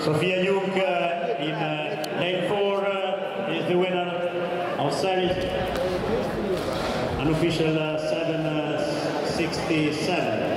Sofia Jung uh, in uh, lane four uh, is the winner of outside unofficial uh, 767. Uh,